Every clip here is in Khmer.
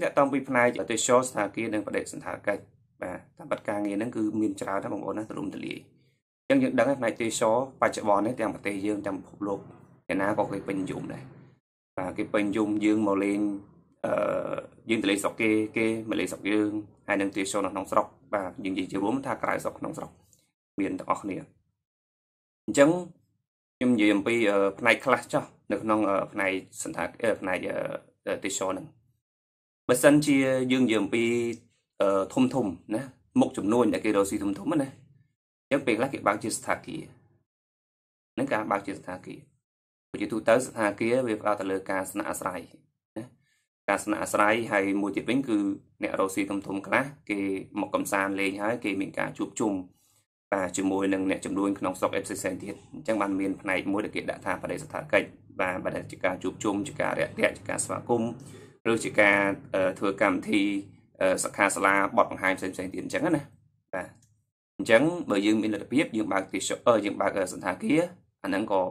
អ្នកតំពីផ្នែកទេសចរស្ថានភាពនិងបដិសន្តាកិច្ចបាទតាមបទការងារហ្នឹងគឺមានច្រើនណាស់បងប្អូនណាទូលំទូលាយអញ្ចឹងយើងដឹងផ្នែកទេសចរបច្ចុប្បន្ននេះទាំងប្រទេសយើងទាំងពិភពលោកឯណាក៏គេពេញនិយមដែរបាទគេពេញនិយមយើងមកលេងអឺយើងទៅលេងស្រុកគេគេមកលេងស្រុកយើងហើយនឹងទេសចរនៅក្នុងស្រុកបាទយើងនិយាយជារួមថាក្រៅស្រុកក្នុងស្រុកមានទាំងអស់គ្នាអញ្ចឹងខ្ញុំនិយាយអំពីផ្នែកខ្លះចោះនៅក្នុងផ្នែកសន្តាផ្នែកទេសចរហ្នឹង បើសិនជាយើងនិយាយអំពីធំធំណាមុខចំនួនដែលគេរកស៊ីធំធំណាអញ្ចឹងពេលខ្លះគេបើកជាស្ថាគារនឹងការបើកជាស្ថាគារជាទូទៅស្ថាគារវាផ្ដោតទៅលើការស្នាក់អាស្រ័យណាការស្នាក់អាស្រ័យហើយមួយទៀតវិញគឺអ្នករកស៊ីធំធំខ្លះគេមកកំសាន្តលេងហើយគេមានការជួបជុំបាទជាមួយនឹងអ្នកចំនួនក្នុងស្រុកអេផ្សេងទៀតអញ្ចឹងបានមានផ្នែកមួយដែលគេដាក់ថាបដិស្ថាកិច្ចបាទបដិជាការជួបជុំជាការរាក់ទាក់ជាការស្វាគមន៍ ឬជាការធ្វើកម្មវិធីសិក្ខាសាលាបទបង្ហាញផ្សេងផ្សេងទៀតអញ្ចឹងណាបាទអញ្ចឹងបើយើងមានលទ្ធភាពយើងបើកទីយើងបើកសន្តាគារអាហ្នឹងក៏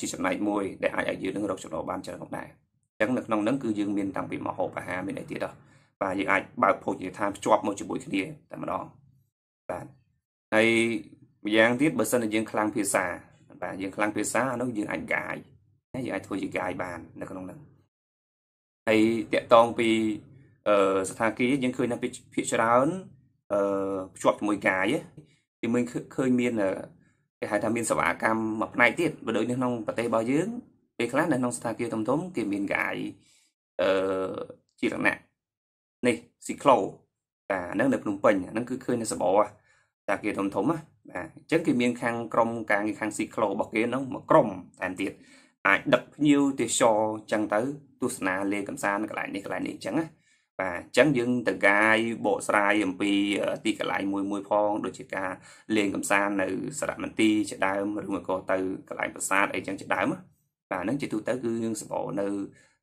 ជាចំណែកមួយដែលអាចឲ្យយើងនឹងរកចំណូលបានច្រើនផងដែរអញ្ចឹងនៅក្នុងហ្នឹងគឺយើងមានតាំងពីមហូបអាហារមានអីទៀតដល់បាទយើងអាចបើកភោជនីយដ្ឋានភ្ជាប់មកជាមួយគ្នាតែម្ដងបាទហើយម្យ៉ាងទៀតបើសិនជាយើងខ្លាំងភាសាបាទយើងខ្លាំងភាសាអានោះយើងអាចកាយយើងអាចធ្វើជាកាយបាននៅក្នុងហ្នឹង ហើយតកតងពីអឺស្ថានភាពយើងឃើញនៅភាគច្រើនអឺភ្ជាប់ជាមួយកាយទីមួយឃើញមានគេហៅថាមានសេវាកម្មមួយផ្នែកទៀតបើដូចនៅក្នុងប្រទេសរបស់យើងពេលខ្លះនៅក្នុងស្ថានភាពធំធំគេមានកាយអឺជាលក្ខណៈនេះស៊ីក្លូបាទហ្នឹងនៅភ្នំពេញហ្នឹងគឺឃើញនៅសបោតាគេធំធំណាបាទអញ្ចឹងគេមានខាងក្រមការងារខាងស៊ីក្លូរបស់គេហ្នឹងមួយក្រុមតែទៀតអាចដឹកភ្ញៀវទេសចរអញ្ចឹងទៅ ទស្សនាលេងកំសាន្តកន្លែងនេះកន្លែងនេះអញ្ចឹងណាបាទអញ្ចឹងយើងទៅកាយបកស្រាយអំពីទីកន្លែងមួយមួយផងដូចជាការលេងកំសាន្តនៅសារមន្ទីរជាដើមឬមួយក៏ទៅកន្លែងប្រាសាទអីចឹងជាដើមបាទហ្នឹងជាទូទៅគឺយើងសបោនៅ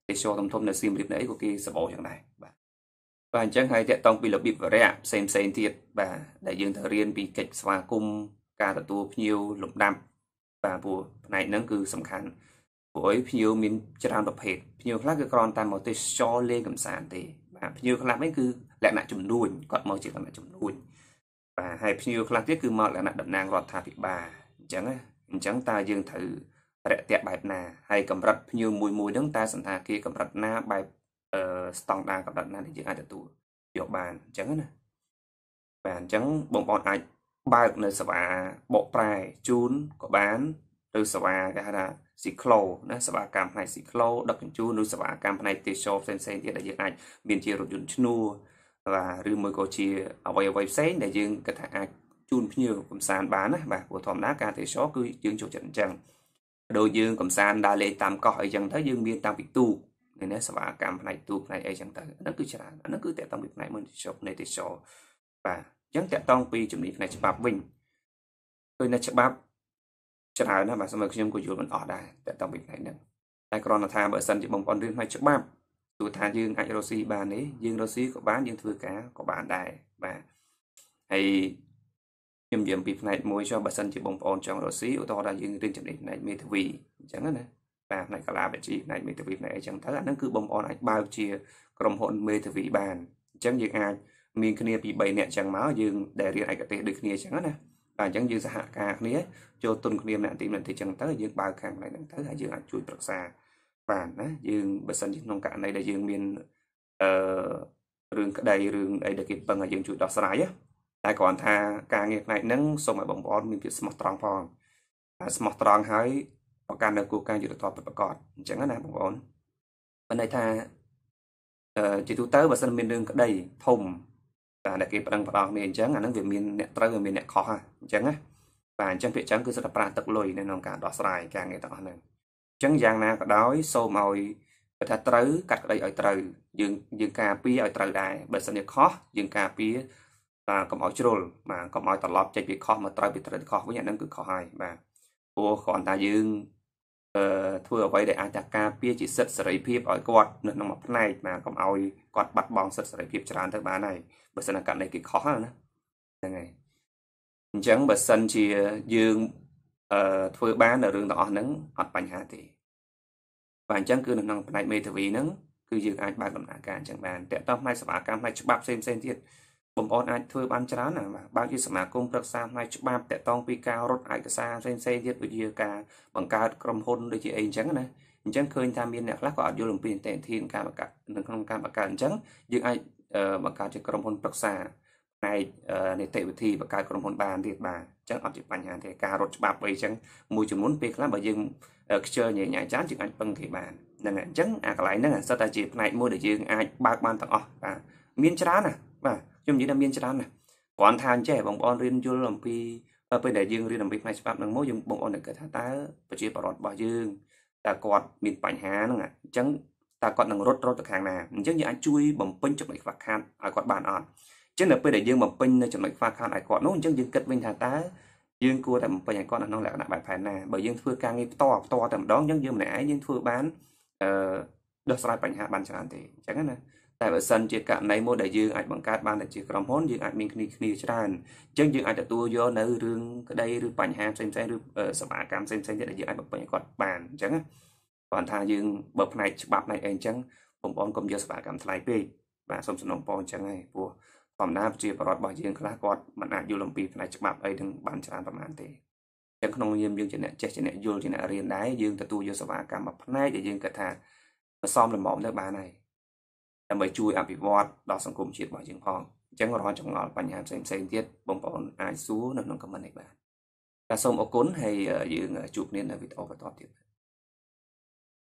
ទេសចរធំធំនៅសៀមរាបនៅអីក៏គេសបោចឹងដែរបាទបាទអញ្ចឹងហើយតកតងពីរបៀបវរៈផ្សេងផ្សេងទៀតបាទដែលយើងត្រូវរៀនពីកិច្ចស្វាគមន៍ការទទួលភ្ញៀវលំដាប់បាទព្រោះផ្នែកហ្នឹងគឺសំខាន់ ព្រោះអីភ្ញៀវមានច្រើនប្រភេទភ្ញៀវខ្លះគឺគ្រាន់តែមកទេសចរលេងកម្សាន្តទេបាទភ្ញៀវខ្លះវិញគឺលក្ខណៈជំនួញគាត់មកជាលក្ខណៈជំនួញបាទហើយភ្ញៀវខ្លះទៀតគឺមកលក្ខណៈតំណាងរដ្ឋាភិបាលអញ្ចឹងណាអញ្ចឹងតើយើងត្រូវរយៈបែបណាហើយកម្រិតភ្ញៀវមួយមួយហ្នឹងតើសន្តាគារកម្រិតណាបែបអឺស្តង់ដារកម្រិតណាដែលយើងអាចទទួលយកបានអញ្ចឹងណាបាទអញ្ចឹងបងប្អូនអាចបើកនៅសេវាបកប្រែជូនក៏បាន ឬសេវាគេហៅថាស៊ីក្លូណាសេវាកម្មផ្នែកស៊ីក្លូដឹកជញ្ជូនឬសេវាកម្មផ្នែកទេសចរផ្សេងផ្សេងទៀតដែលយើងអាចមានជារថយន្តឈ្នួលបាទឬមួយក៏ជាអ្វីអ្វីផ្សេងដែលយើងគិតថាអាចជូនភ្ញៀវកំសាន្តបានណាបាទព្រោះធម្មតាការទេសចរគឺយើងចូលចិត្តអញ្ចឹងដូចយើងកំសាន្តដើរលេងតាមកោះអីចឹងទៅយើងមានតាំងពីទូកនេះសេវាកម្មផ្នែកទូកផ្នែកអីចឹងទៅហ្នឹងគឺច្រើនអាហ្នឹងគឺតកតងពីផ្នែកមួយទេសចរនៃទេសចរបាទអញ្ចឹងតកតងពីជំនាញផ្នែកច្បាប់វិញឃើញនៅច្បាប់ ច្រើនណាស់បាទសម្រាប់ខ្ញុំក៏យល់មិនអស់ដែរតែតពីផ្នែកហ្នឹងតែគ្រាន់តែថាបើសិនជាបងប្អូនរៀនផ្នែកច្បាប់ទោះថាយើងអាចរកស៊ីបានទេយើងរកស៊ីក៏បានយើងធ្វើការក៏បានដែរបាទហើយខ្ញុំនិយាយពីផ្នែកមួយចុះបើសិនជាបងប្អូនចង់រកស៊ីឧទាហរណ៍ថាយើងរៀនចំណេះផ្នែកមេធាវីអញ្ចឹងណាបាទផ្នែកកលាវិទ្យាផ្នែកមេធាវីផ្នែកអីចឹងទៅអាហ្នឹងគឺបងប្អូនអាចបើកជាក្រុមហ៊ុនមេធាវីបានអញ្ចឹងយើងអាចមានគ្នាពី3នាក់ចឹងមកយើងដែលរៀនឯកទេសដូចគ្នាចឹងណាបាទ អញ្ចឹងយើងសហការគ្នាចូលទុនគ្នាម្នាក់ទីម្នាក់ទីចឹងទៅយើងបើកខាងផ្នែកហ្នឹងទៅហើយយើងអាចជួយប្រឹក្សាបានណាយើងបើសិនជាក្នុងករណីដែលយើងមានអឺរឿងក្តីរឿងអីដែលគេពឹងឲ្យយើងជួយដោះស្រាយតែគ្រាន់ថាការងារផ្នែកហ្នឹងសូមឲ្យបងប្អូនមានភាពស្មោះត្រង់ផងតែស្មោះត្រង់ហើយប្រកាន់នៅគោលការណ៍យុទ្ធធម៌ពិតប្រាកដអញ្ចឹងណាបងប្អូនបើន័យថាអឺជាទូទៅបើសិនមានរឿងក្តីធំ តែដែលគេប្រឹងប្រដងគ្នាអញ្ចឹងអានឹងវាមានអ្នកត្រូវវាមានអ្នកខុសអញ្ចឹងណាបាទអញ្ចឹងពាក្យចឹងគឺសិតតែប្រាស់ទឹកលុយនៅក្នុងការដោះស្រាយការងារទាំងអស់ហ្នឹងអញ្ចឹងយ៉ាងណាក៏ដោយសូមឲ្យបើថាត្រូវកាត់ក្តីឲ្យត្រូវយើងយើងការពារឲ្យត្រូវដែរបើសិនជាខុសយើងការពារបាទកុំឲ្យជ្រុលបាទកុំឲ្យត្រឡប់ចេញពីខុសមកត្រូវពីត្រូវខុសវិញអាហ្នឹងគឺខុសហើយបាទព្រោះគ្រាន់តែយើងអឺ ធ្វើអ្វីដែលអាចថាការពារជាសិទ្ធិសេរីភាពឲ្យគាត់នៅក្នុងមួយផ្នែកបាទកុំឲ្យគាត់បាត់បង់សិទ្ធិសេរីភាពច្រើនទៅបានហើយបើសិនតែករណីគេខុសណាហ្នឹងហើយអញ្ចឹងបើសិនជាយើងអឺធ្វើបាននៅរឿងទាំងអស់ហ្នឹងអត់បញ្ហាទេបាទអញ្ចឹងគឺនៅក្នុងផ្នែកមេធាវីហ្នឹងគឺយើងអាចបើកដំណើរការអញ្ចឹងបានតើតោះផ្នែកសេវាកម្មផ្នែកច្បាប់ផ្សេងផ្សេងទៀត បងប្អូនអាចធ្វើបានច្រើនណាបាទបើជាសមាគមប្រឹក្សាផ្នែកច្បាប់តកតងពីការរត់ឯកសារផ្សេងផ្សេងទៀតដូចជាការបង្កើតក្រុមហ៊ុនដូចជាអីអញ្ចឹងណាអញ្ចឹងឃើញថាមានអ្នកខ្លះក៏អត់យល់អំពីនីតិធានការបង្កើតនៅក្នុងការបង្កើតអញ្ចឹងយើងអាចបង្កើតជាក្រុមហ៊ុនប្រឹក្សាផ្នែកនីតិវិធីបង្កើតក្រុមហ៊ុនបានទៀតបាទអញ្ចឹងអត់ជាបញ្ហាទេការរត់ច្បាប់អីអញ្ចឹងមួយចំនួនពេលខ្លះបើយើងខ្ជិលញ៉ៃញ៉ៃច្រើនយើងអាចពឹងគេបានហ្នឹងហើយអញ្ចឹងអាកន្លែងហ្នឹងសិតតែជាផ្នែកមួយដែលយើងអាចបើកបានទាំងអស់បាទមានច្រើនណាបាទ ខ្ញុំនិយាយថាមានច្រើនណាគ្រាន់ថាអញ្ចេះបងប្អូនរៀនយល់អំពីពេលដែលយើងរៀនអំពីផ្នែកច្បាប់នឹងមកយើងបងប្អូននឹងគិតថាតើប្រជាពលរដ្ឋរបស់យើងតើគាត់មានបញ្ហាហ្នឹងអញ្ចឹងតើគាត់នឹងរត់រត់ទៅខាងណាអញ្ចឹងយើងអាចជួយបំពេញចំណុចខ្វះខាតឲ្យគាត់បានអត់អញ្ចឹងនៅពេលដែលយើងបំពេញនៅចំណុចខ្វះខាតឲ្យគាត់នោះអញ្ចឹងយើងគិតវិញថាតើយើងគួរតែបំពេញឲ្យគាត់នៅក្នុងលក្ខណៈបែបផែនណាបើយើងធ្វើការងារផ្ទាល់ផ្ទាល់តែម្ដងអញ្ចឹងយើងម្នាក់ឯងយើងធ្វើបានអឺដោះស្រាយបញ្ហាបានច្រើនទេអញ្ចឹងណា តែបើសិនជាករណីមួយដែលយើងអាចបង្កើតបានតែជាក្រុមហ៊ុនយើងអាចមានគ្នាគ្នាច្រើនអញ្ចឹងយើងអាចទទួលយកនៅរឿងក្តីឬបញ្ហាផ្សេងៗឬសមាកម្មផ្សេងៗទៀតដែលយើងអាចបំពេញឲ្យគាត់បានអញ្ចឹងគាត់ថាយើងបើផ្នែកច្បាប់ផ្នែកអីអញ្ចឹងបងប្អូនកុំយកសមាកម្មថ្លៃពេកបាទសូមសំណូមពរអញ្ចឹងហើយព្រោះធម្មតាប្រជាពលរដ្ឋរបស់យើងខ្លះគាត់មិនអាចយល់អំពីផ្នែកច្បាប់អីនឹងបានច្រើនប្រហែលទេអញ្ចឹងក្នុងនាមយើងជាអ្នកចេះជាអ្នកយល់ជាអ្នករៀនដែរយើងទទួលយកសេវាកម្មមួយផ្នែកដែលយើងគិតថាសមល្មមទៅបានហើយ ដើម្បីជួយអភិវឌ្ឍដល់សង្គមជាតិរបស់យើងផងអញ្ចឹងរាល់ចងល់បញ្ហាផ្សេងផ្សេងទៀតបងប្អូនអាចសួរនៅក្នុងខមមិននេះបានតែសូមអរគុណហើយយើងជួបគ្នានៅវីដេអូបន្តទៀត